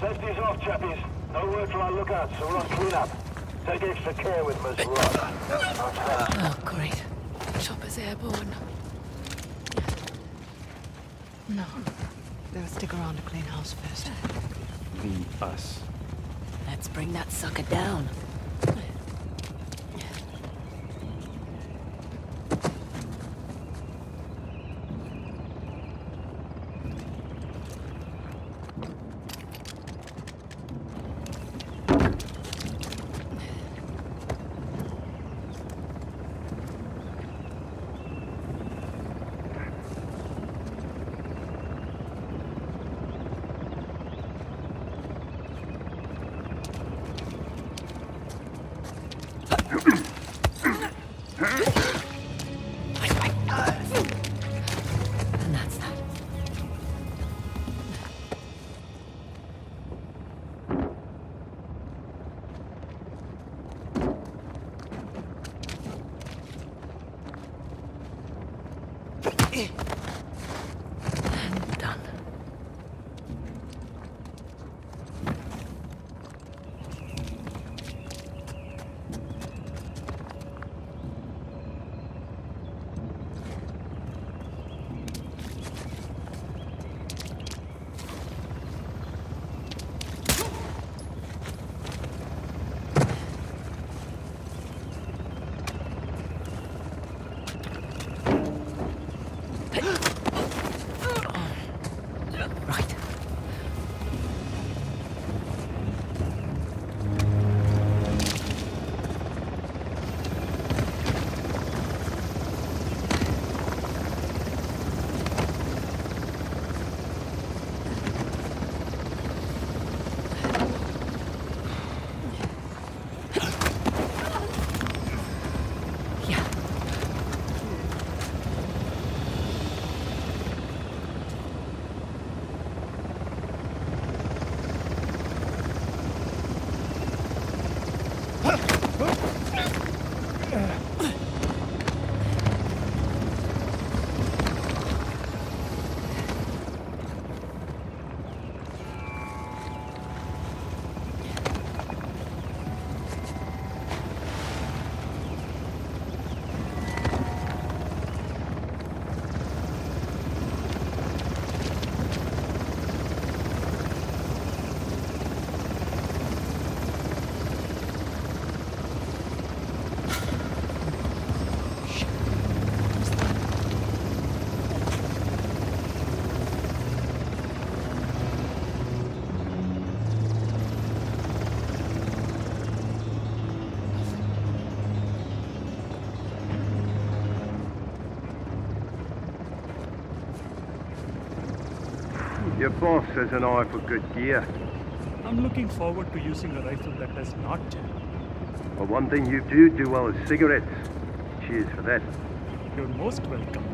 Safety's off, chappies. No word from our lookouts, so we're on cleanup. Take extra care with Ms. Ross. Oh, great. Chopper's airborne. No. They'll stick around to clean house first. Leave us. Let's bring that sucker down. Your boss has an eye for good gear. I'm looking forward to using a rifle that does not jam. Well, one thing you do do well is cigarettes. Cheers for that. You're most welcome.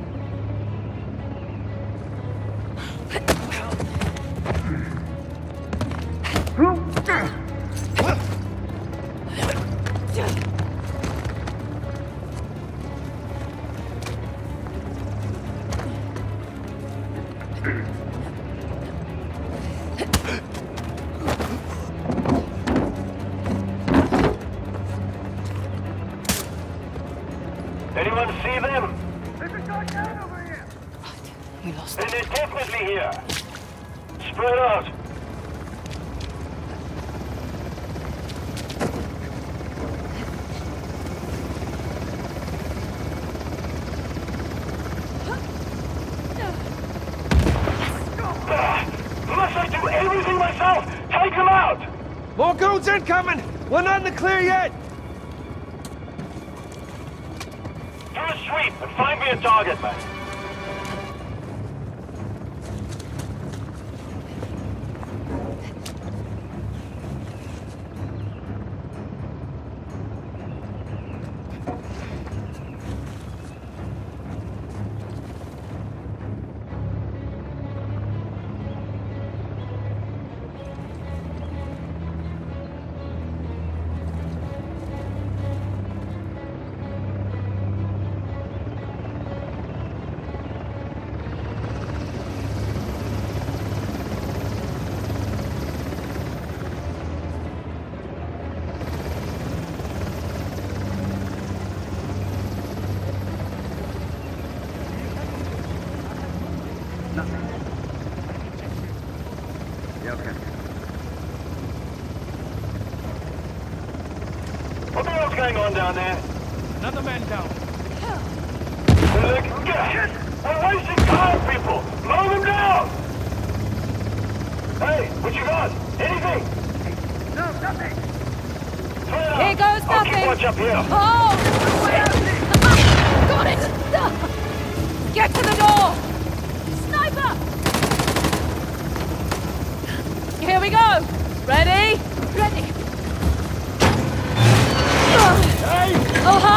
Anyone see them? There's a down over here. We lost Then they're definitely here. Spread out. Must I do everything myself? Take them out! More goons incoming! We're not in the clear yet! Sweep and find me a target, man. Yeah, okay. On down there? Another man down. Look, get wasting time, people! Blow them down! Hey, what you got? Anything? No, nothing! I'll keep watch up here! Oh! Ah, got it! Ah. Get to the door! Here we go. Ready? Ready. Hey! Oh, hi!